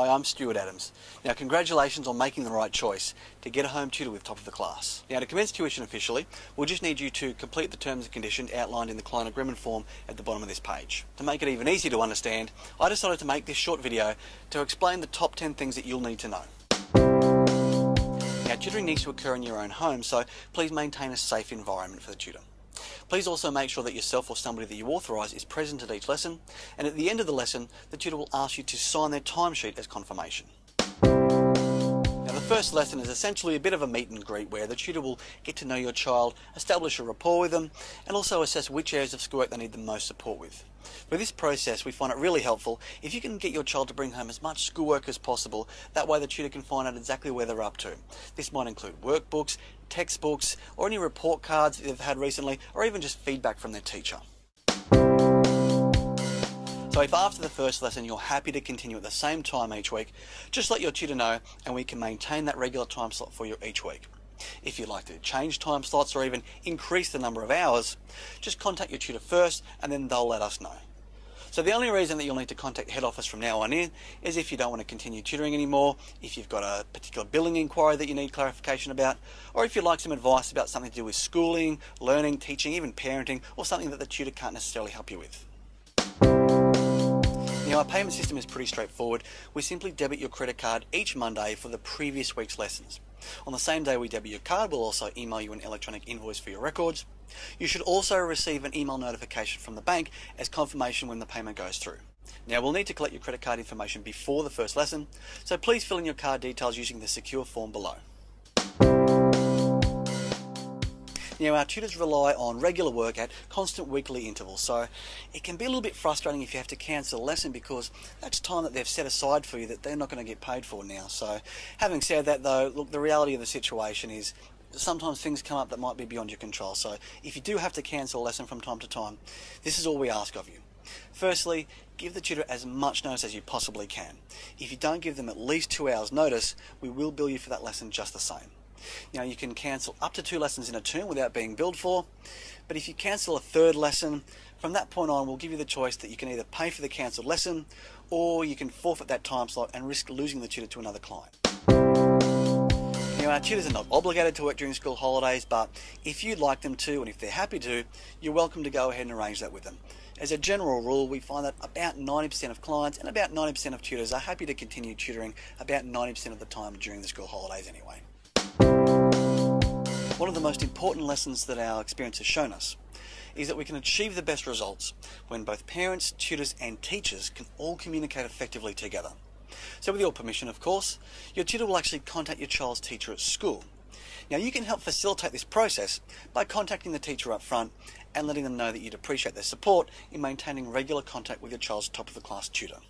Hi, I'm Stuart Adams. Now, congratulations on making the right choice to get a home tutor with top of the class. Now, to commence tuition officially, we'll just need you to complete the terms and conditions outlined in the client agreement form at the bottom of this page. To make it even easier to understand, I decided to make this short video to explain the top 10 things that you'll need to know. Now, tutoring needs to occur in your own home, so please maintain a safe environment for the tutor. Please also make sure that yourself or somebody that you authorise is present at each lesson, and at the end of the lesson, the tutor will ask you to sign their timesheet as confirmation. First lesson is essentially a bit of a meet and greet where the tutor will get to know your child, establish a rapport with them, and also assess which areas of schoolwork they need the most support with. For this process, we find it really helpful if you can get your child to bring home as much schoolwork as possible. That way, the tutor can find out exactly where they're up to. This might include workbooks, textbooks, or any report cards they've had recently, or even just feedback from their teacher. So if after the first lesson you're happy to continue at the same time each week, just let your tutor know and we can maintain that regular time slot for you each week. If you'd like to change time slots or even increase the number of hours, just contact your tutor first and then they'll let us know. So the only reason that you'll need to contact head office from now on in is if you don't want to continue tutoring anymore, if you've got a particular billing inquiry that you need clarification about, or if you'd like some advice about something to do with schooling, learning, teaching, even parenting, or something that the tutor can't necessarily help you with. Now our payment system is pretty straightforward. We simply debit your credit card each Monday for the previous week's lessons. On the same day we debit your card, we'll also email you an electronic invoice for your records. You should also receive an email notification from the bank as confirmation when the payment goes through. Now we'll need to collect your credit card information before the first lesson, so please fill in your card details using the secure form below. Now, our tutors rely on regular work at constant weekly intervals, so it can be a little bit frustrating if you have to cancel a lesson because that's time that they've set aside for you that they're not going to get paid for now. So, having said that, though, look, the reality of the situation is sometimes things come up that might be beyond your control. So, if you do have to cancel a lesson from time to time, this is all we ask of you. Firstly, give the tutor as much notice as you possibly can. If you don't give them at least two hours notice, we will bill you for that lesson just the same. Now you can cancel up to two lessons in a term without being billed for, but if you cancel a third lesson, from that point on we'll give you the choice that you can either pay for the cancelled lesson or you can forfeit that time slot and risk losing the tutor to another client. Now our tutors are not obligated to work during school holidays, but if you'd like them to and if they're happy to, you're welcome to go ahead and arrange that with them. As a general rule, we find that about 90% of clients and about 90% of tutors are happy to continue tutoring about 90% of the time during the school holidays anyway. One of the most important lessons that our experience has shown us is that we can achieve the best results when both parents, tutors and teachers can all communicate effectively together. So with your permission, of course, your tutor will actually contact your child's teacher at school. Now you can help facilitate this process by contacting the teacher up front and letting them know that you'd appreciate their support in maintaining regular contact with your child's top of the class tutor.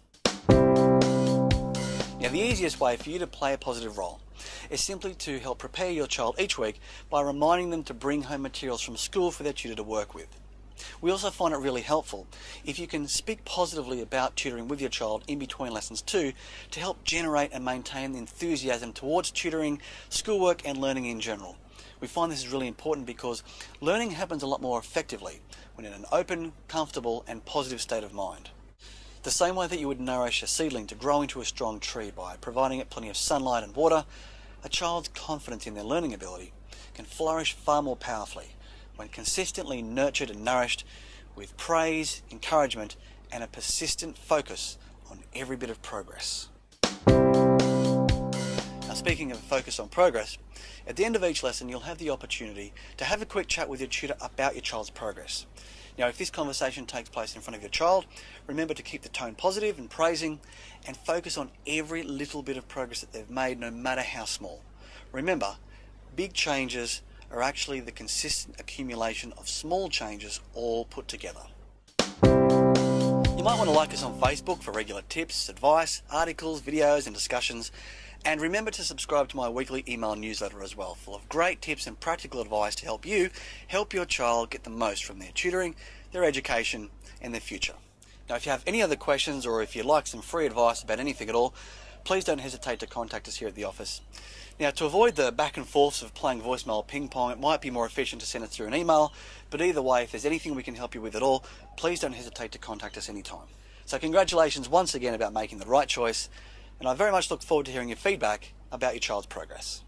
Now the easiest way for you to play a positive role is simply to help prepare your child each week by reminding them to bring home materials from school for their tutor to work with. We also find it really helpful if you can speak positively about tutoring with your child in between lessons too to help generate and maintain the enthusiasm towards tutoring, schoolwork and learning in general. We find this is really important because learning happens a lot more effectively when in an open, comfortable and positive state of mind. The same way that you would nourish a seedling to grow into a strong tree by providing it plenty of sunlight and water, a child's confidence in their learning ability can flourish far more powerfully when consistently nurtured and nourished with praise, encouragement, and a persistent focus on every bit of progress. Now, speaking of focus on progress, at the end of each lesson, you'll have the opportunity to have a quick chat with your tutor about your child's progress. Now, if this conversation takes place in front of your child, remember to keep the tone positive and praising and focus on every little bit of progress that they've made, no matter how small. Remember, big changes are actually the consistent accumulation of small changes all put together. You might want to like us on Facebook for regular tips, advice, articles, videos, and discussions. And remember to subscribe to my weekly email newsletter as well, full of great tips and practical advice to help you help your child get the most from their tutoring, their education, and their future. Now, if you have any other questions or if you'd like some free advice about anything at all, please don't hesitate to contact us here at the office. Now, to avoid the back and forths of playing voicemail ping pong, it might be more efficient to send it through an email, but either way, if there's anything we can help you with at all, please don't hesitate to contact us anytime. So, congratulations once again about making the right choice, and I very much look forward to hearing your feedback about your child's progress.